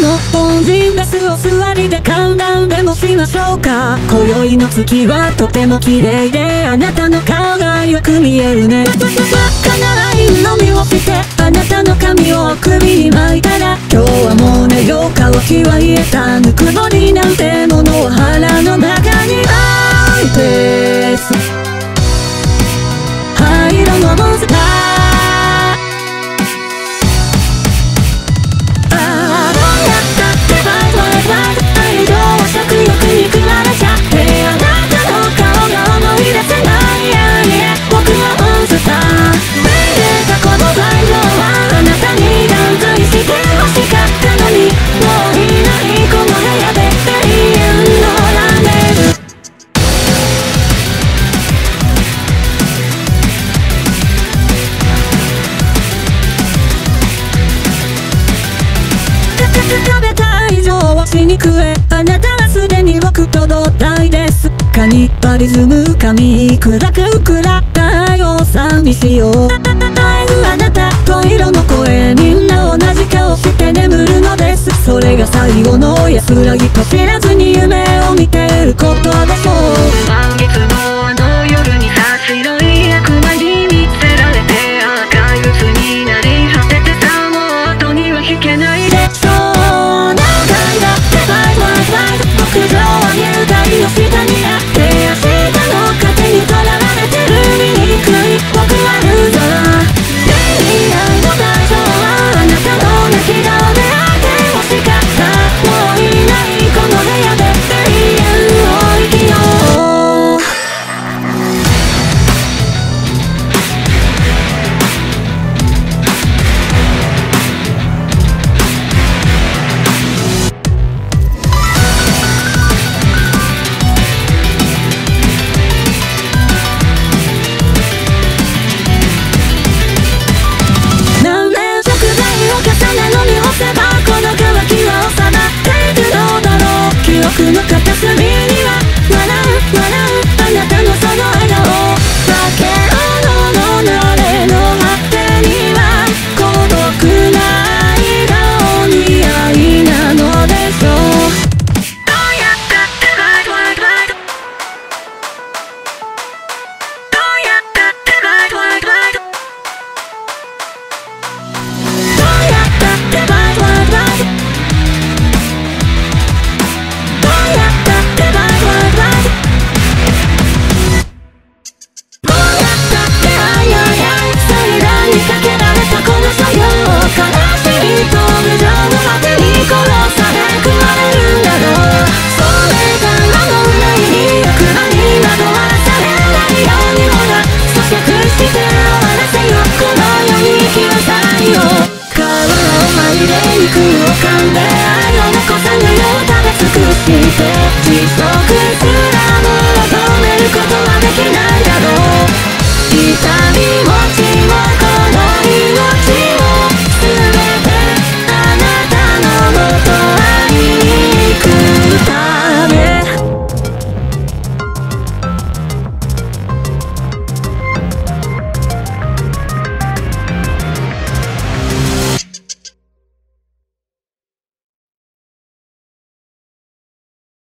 の凡人ですお座りで観覧でもしましょうか。今宵の月はとても綺麗であなたの顔がよく見えるね。私はないみをしてあなたの髪を首に巻いたら今日はもう寝よう乾きは言えた。ぬくもりなんてものを払う食べた以上は死に食えあなたはすでに僕と同体ですカニバリズム神砕くくらっさよにしいよるあなたと色の声みんな同じ顔して眠るのですそれが最後の安らぎと知らずに夢を見てることでしょう